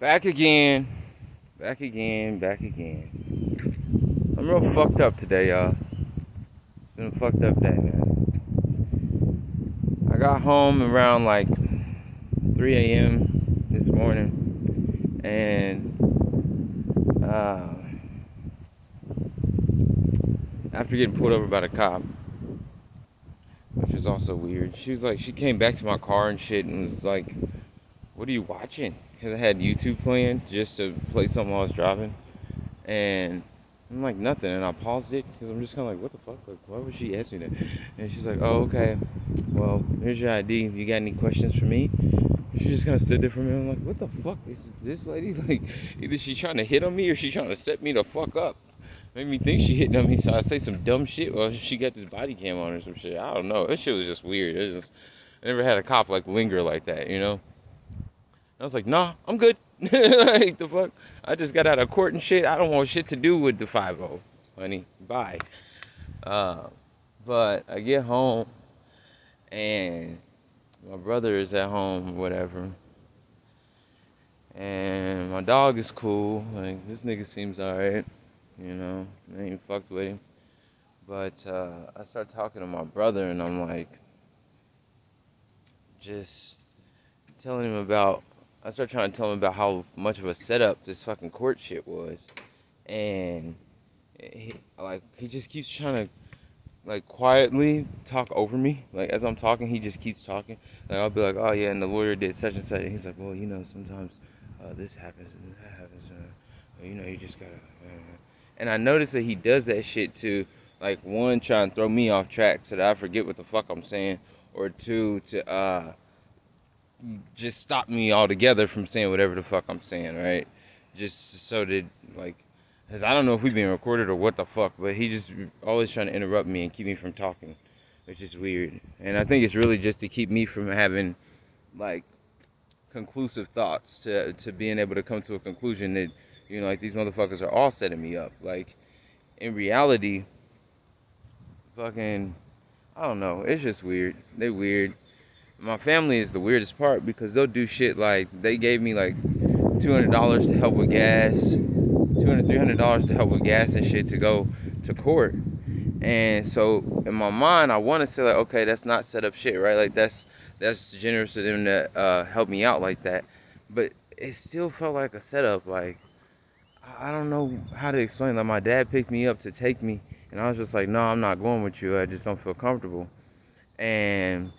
Back again. Back again. Back again. I'm real fucked up today, y'all. It's been a fucked up day, man. I got home around like 3 a.m. this morning, and uh, after getting pulled over by the cop, which was also weird, she was like, she came back to my car and shit, and was like, "What are you watching?" Because I had YouTube playing just to play something while I was driving, and I'm like nothing, and I paused it because I'm just kind of like, what the fuck? Like, why would she ask me that? And she's like, oh okay, well here's your ID. You got any questions for me? She just kind of stood there for me. I'm like, what the fuck is this lady? Like, either she's trying to hit on me or she's trying to set me the fuck up. Made me think she hitting on me, so I say some dumb shit. Or she got this body cam on or some shit. I don't know. That shit was just weird. It just, I never had a cop like linger like that, you know. I was like, nah, I'm good. like the fuck? I just got out of court and shit. I don't want shit to do with the 5 honey. Bye. Uh, but I get home and my brother is at home, whatever. And my dog is cool. Like this nigga seems alright. You know, I ain't fucked with him. But uh, I start talking to my brother and I'm like just telling him about I started trying to tell him about how much of a setup this fucking court shit was, and he, like he just keeps trying to like quietly talk over me. Like as I'm talking, he just keeps talking. Like I'll be like, "Oh yeah," and the lawyer did such and such. And he's like, "Well, you know, sometimes uh, this happens and that happens. Uh, you know, you just gotta." Uh. And I notice that he does that shit to like one, try and throw me off track so that I forget what the fuck I'm saying, or two, to uh just stop me altogether from saying whatever the fuck I'm saying, right? Just so that, like, because I don't know if we've been recorded or what the fuck, but he just always trying to interrupt me and keep me from talking, which is weird. And I think it's really just to keep me from having, like, conclusive thoughts, to, to being able to come to a conclusion that, you know, like, these motherfuckers are all setting me up. Like, in reality, fucking, I don't know, it's just weird. They weird my family is the weirdest part because they'll do shit like they gave me like $200 to help with gas, $200, $300 to help with gas and shit to go to court. And so in my mind, I want to say like, okay, that's not set up shit, right? Like that's that's generous of them to uh, help me out like that. But it still felt like a setup. Like I don't know how to explain. Like my dad picked me up to take me, and I was just like, no, I'm not going with you. I just don't feel comfortable. And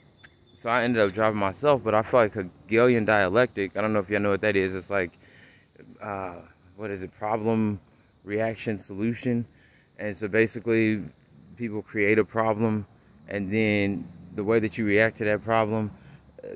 so I ended up driving myself, but I feel like Hegelian dialectic. I don't know if y'all know what that is. It's like, uh, what is it? Problem, reaction, solution. And so basically, people create a problem, and then the way that you react to that problem uh,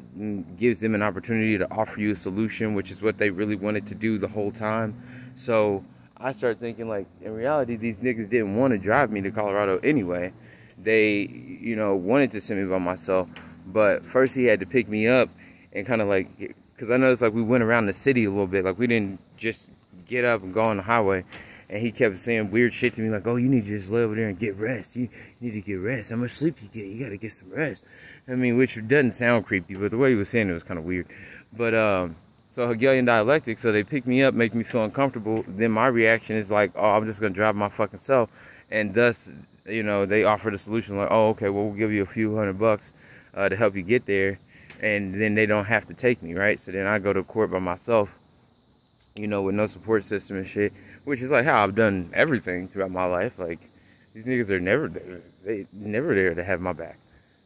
gives them an opportunity to offer you a solution, which is what they really wanted to do the whole time. So I started thinking, like, in reality, these niggas didn't want to drive me to Colorado anyway. They, you know, wanted to send me by myself but first he had to pick me up and kind of like, because I noticed like we went around the city a little bit. Like we didn't just get up and go on the highway. And he kept saying weird shit to me like, oh, you need to just lay over there and get rest. You, you need to get rest. How much sleep you get? You got to get some rest. I mean, which doesn't sound creepy, but the way he was saying it was kind of weird. But, um, so Hegelian dialectic, so they pick me up, make me feel uncomfortable. Then my reaction is like, oh, I'm just to drive my fucking self. And thus, you know, they offer the solution like, oh, okay, well, we'll give you a few hundred bucks uh, to help you get there and then they don't have to take me right? So then i go to court by myself you know with no support system and shit which is like how i've done everything throughout my life. Like these niggas are never there. They never there to have my back.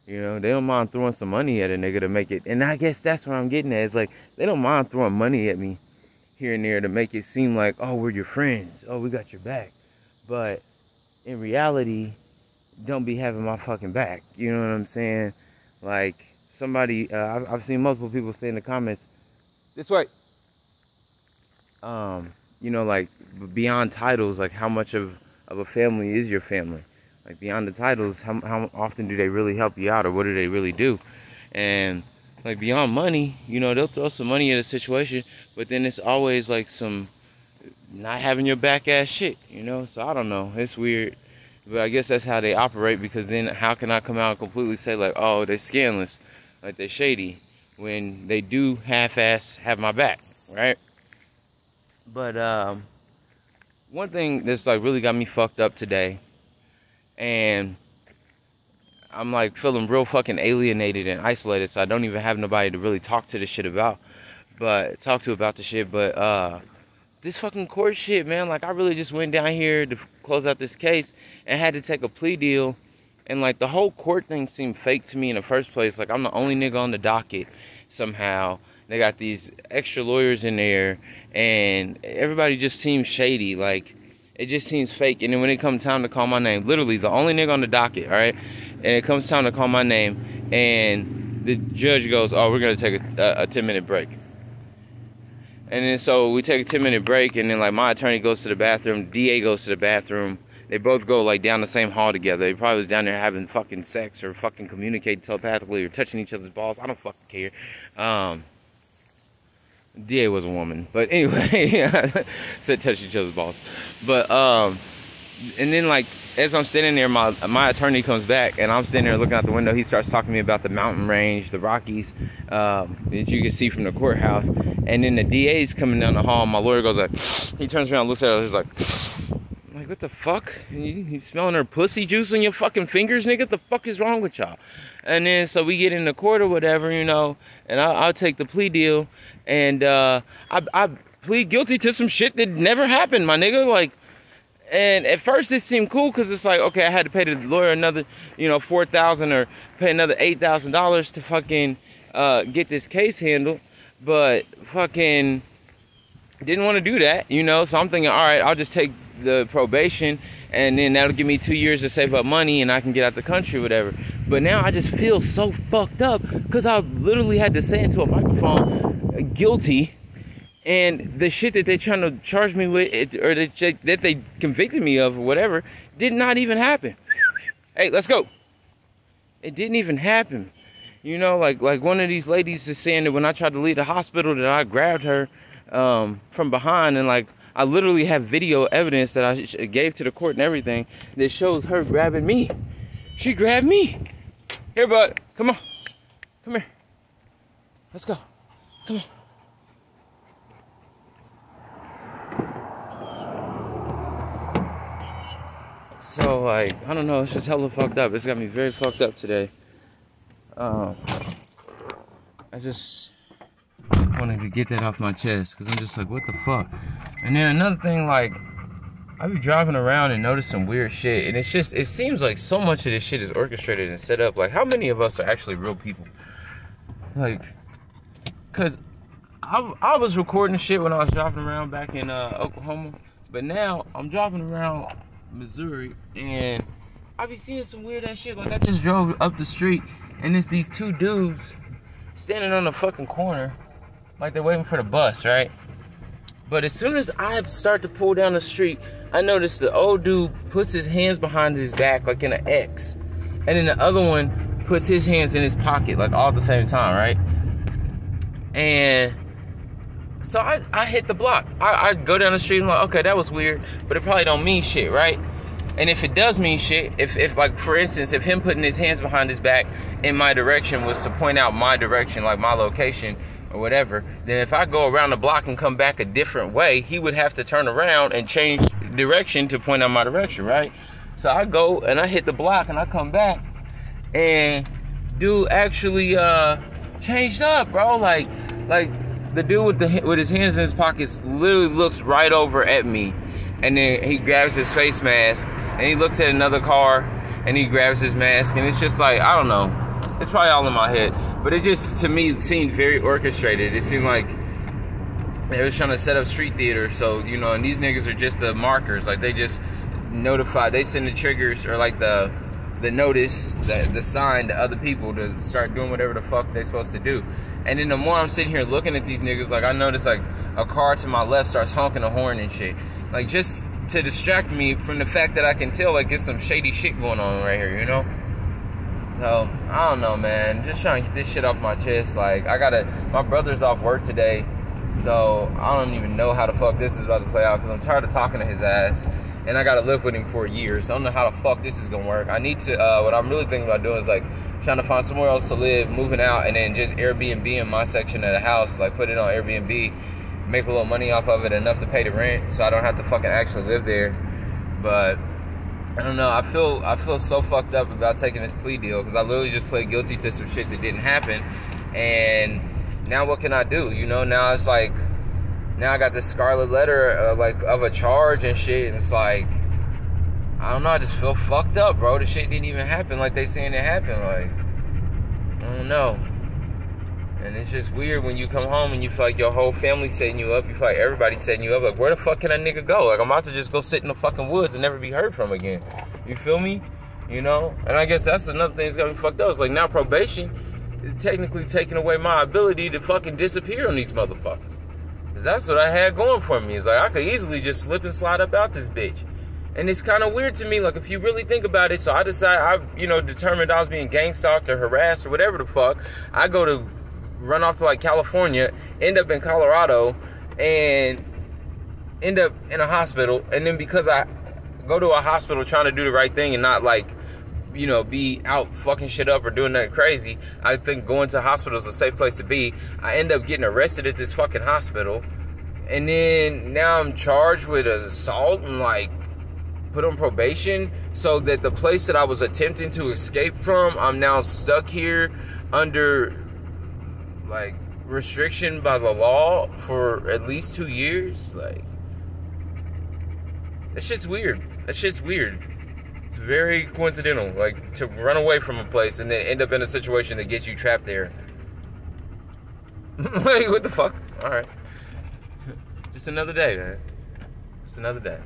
You know they don't mind throwing some money at a nigga to make it and i guess that's what i'm getting at is like they don't mind throwing money at me here and there to make it seem like oh we're your friends. Oh we got your back. But in reality don't be having my fucking back. You know what i'm saying like somebody, uh, I've, I've seen multiple people say in the comments, this way. Um, you know, like beyond titles, like how much of, of a family is your family? Like beyond the titles, how, how often do they really help you out or what do they really do? And like beyond money, you know, they'll throw some money at a situation, but then it's always like some not having your back ass shit, you know? So I don't know. It's weird. But I guess that's how they operate because then how can I come out and completely say like, oh, they're scandalous, like they're shady, when they do half-ass have my back, right? But um, one thing that's like really got me fucked up today, and I'm like feeling real fucking alienated and isolated, so I don't even have nobody to really talk to this shit about, but talk to about the shit. But uh, this fucking court shit, man. Like I really just went down here to close out this case and had to take a plea deal, and like the whole court thing seemed fake to me in the first place. Like I'm the only nigga on the docket somehow. They got these extra lawyers in there, and everybody just seems shady. Like it just seems fake. And then when it comes time to call my name, literally the only nigga on the docket, all right, and it comes time to call my name, and the judge goes, "Oh, we're gonna take a, a, a 10 minute break." And then so we take a 10 minute break, and then like my attorney goes to the bathroom, DA goes to the bathroom. They both go like down the same hall together. They probably was down there having fucking sex or fucking communicating telepathically or touching each other's balls. I don't fucking care. Um, DA was a woman, but anyway, said touch each other's balls. But um, and then like as I'm sitting there, my my attorney comes back, and I'm sitting there looking out the window. He starts talking to me about the mountain range, the Rockies um, that you can see from the courthouse. And then the DA's coming down the hall. My lawyer goes like, he turns around, looks at her, he's like. I'm like, what the fuck? You, you smelling her pussy juice on your fucking fingers, nigga? What the fuck is wrong with y'all? And then so we get in the court or whatever, you know, and I'll, I'll take the plea deal, and uh, I, I plead guilty to some shit that never happened, my nigga. Like, and at first it seemed cool because it's like, okay, I had to pay the lawyer another, you know, four thousand or pay another eight thousand dollars to fucking uh, get this case handled, but fucking didn't want to do that, you know. So I'm thinking, all right, I'll just take the probation and then that'll give me two years to save up money and I can get out the country, whatever. But now I just feel so fucked up because I literally had to say into a microphone, guilty, and the shit that they're trying to charge me with, or that they convicted me of, or whatever, did not even happen. Hey, let's go. It didn't even happen. You know, like like one of these ladies is saying that when I tried to leave the hospital, that I grabbed her um, from behind and like I literally have video evidence that I gave to the court and everything that shows her grabbing me. She grabbed me. Here, bud. Come on. Come here. Let's go. Come on. So, like, I don't know. It's just hella fucked up. It's got me very fucked up today. Um, I just wanted to get that off my chest because I'm just like, what the fuck? And then another thing, like, I be driving around and notice some weird shit, and it's just, it seems like so much of this shit is orchestrated and set up. Like, how many of us are actually real people? Like, cause I, I was recording shit when I was driving around back in uh, Oklahoma, but now I'm driving around Missouri, and I be seeing some weird ass shit. Like, I just drove up the street, and it's these two dudes standing on the fucking corner, like they're waiting for the bus, right? But as soon as I start to pull down the street, I notice the old dude puts his hands behind his back like in an X. And then the other one puts his hands in his pocket, like all at the same time, right? And so I, I hit the block. I, I go down the street and I'm like, okay, that was weird, but it probably don't mean shit, right? And if it does mean shit, if, if like for instance, if him putting his hands behind his back in my direction was to point out my direction, like my location, or whatever, then if I go around the block and come back a different way, he would have to turn around and change direction to point out my direction, right? So I go and I hit the block and I come back and dude actually uh changed up, bro. Like like the dude with the with his hands in his pockets literally looks right over at me and then he grabs his face mask and he looks at another car and he grabs his mask and it's just like I don't know. It's probably all in my head. But it just, to me, seemed very orchestrated. It seemed like they were trying to set up street theater. So, you know, and these niggas are just the markers. Like, they just notify, they send the triggers or like the the notice, the, the sign to other people to start doing whatever the fuck they're supposed to do. And then the more I'm sitting here looking at these niggas, like, I notice, like, a car to my left starts honking a horn and shit. Like, just to distract me from the fact that I can tell, like, there's some shady shit going on right here, you know? So I don't know, man. Just trying to get this shit off my chest. Like I gotta. My brother's off work today, so I don't even know how the fuck this is about to play out. Cause I'm tired of talking to his ass, and I gotta live with him for years. I don't know how the fuck this is gonna work. I need to. Uh, what I'm really thinking about doing is like trying to find somewhere else to live, moving out, and then just Airbnb in my section of the house. Like put it on Airbnb make a little money off of it, enough to pay the rent, so I don't have to fucking actually live there. But I don't know. I feel I feel so fucked up about taking this plea deal because I literally just pled guilty to some shit that didn't happen, and now what can I do? You know, now it's like now I got this scarlet letter uh, like of a charge and shit, and it's like I don't know. I just feel fucked up, bro. The shit didn't even happen like they saying it happened. Like I don't know. And it's just weird when you come home and you feel like your whole family's setting you up. You feel like everybody's setting you up. Like, where the fuck can a nigga go? Like, I'm about to just go sit in the fucking woods and never be heard from again. You feel me? You know? And I guess that's another thing that's got me fucked up. It's like now probation is technically taking away my ability to fucking disappear on these motherfuckers. Cause that's what I had going for me. It's like I could easily just slip and slide up out this bitch. And it's kind of weird to me, like if you really think about it. So I decided, I you know determined I was being gang stalked or harassed or whatever the fuck. I go to run off to like California, end up in Colorado, and end up in a hospital. And then because I go to a hospital trying to do the right thing and not like, you know, be out fucking shit up or doing nothing crazy, I think going to hospital is a safe place to be. I end up getting arrested at this fucking hospital. And then now I'm charged with assault and like put on probation so that the place that I was attempting to escape from, I'm now stuck here under like restriction by the law for at least two years. Like that shit's weird. That shit's weird. It's very coincidental. Like to run away from a place and then end up in a situation that gets you trapped there. like what the fuck? All right. Just another day, man. Just another day.